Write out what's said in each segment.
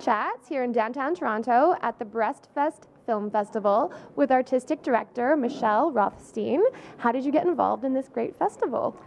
Chats here in downtown Toronto at the Breastfest Film Festival with artistic director Michelle Rothstein. How did you get involved in this great festival?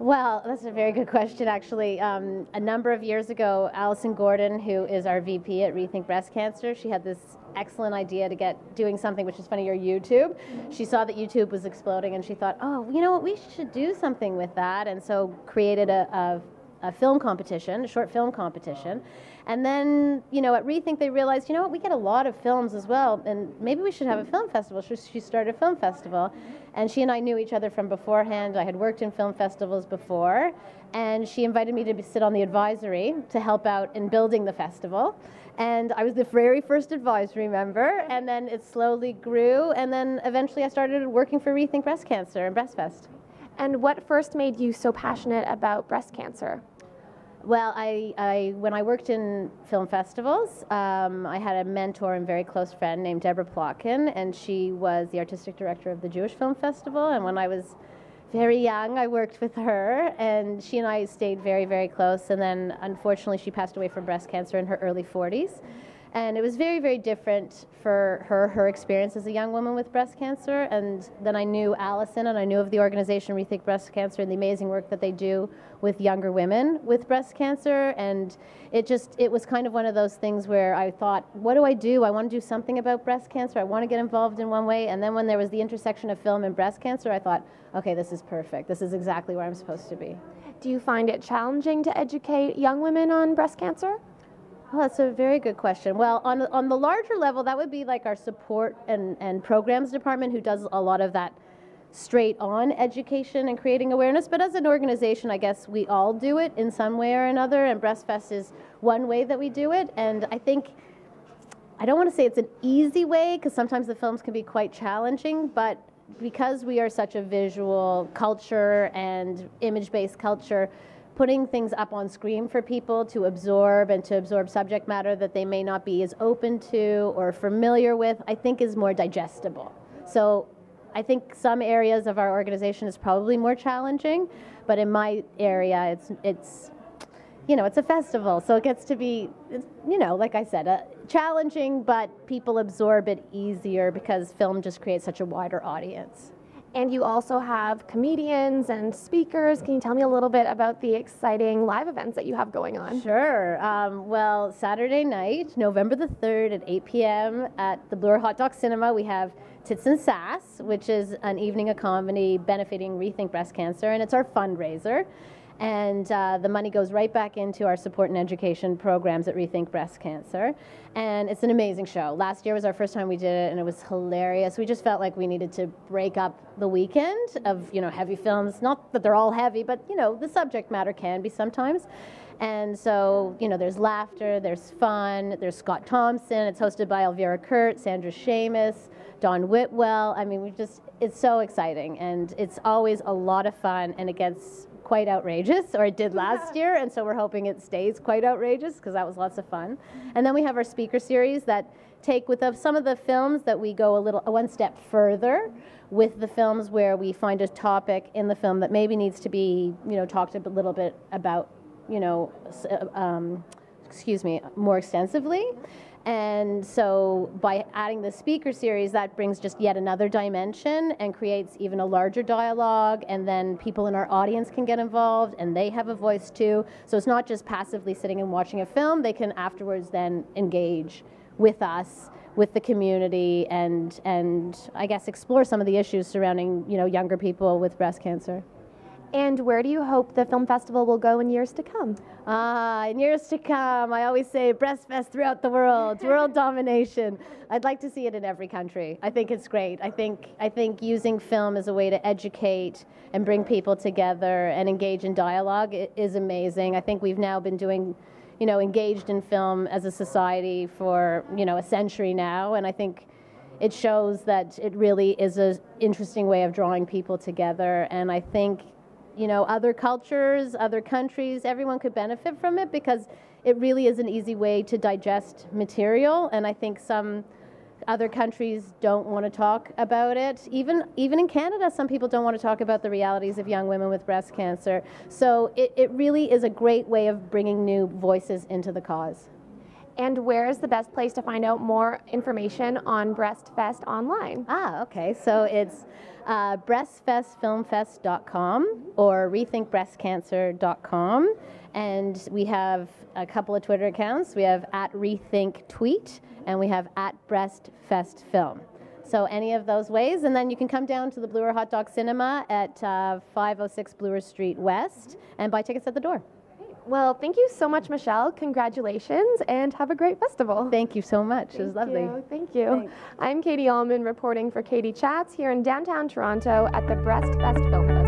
Well, that's a very good question, actually. Um, a number of years ago, Allison Gordon, who is our VP at Rethink Breast Cancer, she had this excellent idea to get doing something which is funny, your YouTube. She saw that YouTube was exploding and she thought, oh, you know what, we should do something with that. And so created a, a a film competition, a short film competition. And then, you know, at Rethink, they realized, you know what, we get a lot of films as well, and maybe we should have a film festival. So she started a film festival. And she and I knew each other from beforehand. I had worked in film festivals before. And she invited me to sit on the advisory to help out in building the festival. And I was the very first advisory member. And then it slowly grew. And then eventually I started working for Rethink Breast Cancer and Breastfest. And what first made you so passionate about breast cancer? Well, I, I, when I worked in film festivals, um, I had a mentor and very close friend named Deborah Plotkin, and she was the artistic director of the Jewish Film Festival. And when I was very young, I worked with her, and she and I stayed very, very close. And then, unfortunately, she passed away from breast cancer in her early 40s. And it was very, very different for her, her experience as a young woman with breast cancer. And then I knew Allison and I knew of the organization Rethink Breast Cancer and the amazing work that they do with younger women with breast cancer. And it just, it was kind of one of those things where I thought, what do I do? I want to do something about breast cancer. I want to get involved in one way. And then when there was the intersection of film and breast cancer, I thought, okay, this is perfect. This is exactly where I'm supposed to be. Do you find it challenging to educate young women on breast cancer? Oh, that's a very good question. Well, on, on the larger level, that would be like our support and, and programs department who does a lot of that straight on education and creating awareness. But as an organization, I guess we all do it in some way or another, and Breastfest is one way that we do it. And I think, I don't want to say it's an easy way because sometimes the films can be quite challenging, but because we are such a visual culture and image based culture, putting things up on screen for people to absorb and to absorb subject matter that they may not be as open to or familiar with, I think is more digestible. So I think some areas of our organization is probably more challenging, but in my area, it's it's you know it's a festival, so it gets to be you know like I said, uh, challenging, but people absorb it easier because film just creates such a wider audience. And you also have comedians and speakers. Can you tell me a little bit about the exciting live events that you have going on? Sure. Um, well, Saturday night, November the 3rd at 8 p.m. at the Bloor Hot Docs Cinema, we have Tits and Sass, which is an evening of comedy benefiting Rethink Breast Cancer, and it's our fundraiser and uh, the money goes right back into our support and education programs at Rethink Breast Cancer. And it's an amazing show. Last year was our first time we did it, and it was hilarious. We just felt like we needed to break up the weekend of you know heavy films. Not that they're all heavy, but you know the subject matter can be sometimes. And so, you know, there's laughter, there's fun, there's Scott Thompson. It's hosted by Elvira Kurt, Sandra Shamas, Dawn Whitwell. I mean, we just, it's so exciting. And it's always a lot of fun, and it gets quite outrageous, or it did last year, and so we're hoping it stays quite outrageous because that was lots of fun. And then we have our speaker series that take with us some of the films that we go a little one step further with the films where we find a topic in the film that maybe needs to be you know talked a little bit about you know uh, um, excuse me more extensively and so by adding the speaker series, that brings just yet another dimension and creates even a larger dialogue. And then people in our audience can get involved and they have a voice too. So it's not just passively sitting and watching a film, they can afterwards then engage with us with the community and and I guess explore some of the issues surrounding you know younger people with breast cancer. And where do you hope the film festival will go in years to come? Ah, in years to come, I always say breastfest throughout the world, world domination. I'd like to see it in every country. I think it's great. I think I think using film as a way to educate and bring people together and engage in dialogue is amazing. I think we've now been doing you know, engaged in film as a society for, you know, a century now, and I think it shows that it really is an interesting way of drawing people together. And I think you know, other cultures, other countries, everyone could benefit from it because it really is an easy way to digest material. And I think some other countries don't want to talk about it. Even even in Canada, some people don't want to talk about the realities of young women with breast cancer. So it, it really is a great way of bringing new voices into the cause. And where is the best place to find out more information on Breast Fest online? Ah, okay. So it's uh, breastfestfilmfest.com or rethinkbreastcancer.com. And we have a couple of Twitter accounts. We have at Rethink Tweet and we have at BreastFestFilm. So any of those ways, and then you can come down to the Bloor Hot Docs Cinema at uh, 506 Bloor Street West and buy tickets at the door. Well, thank you so much, Michelle. Congratulations and have a great festival. Thank you so much. it was Thank lovely. you. Thank you. Thanks. I'm Katie Uhlmann reporting for Katie Chats here in downtown Toronto at the Breast Fest Film Festival.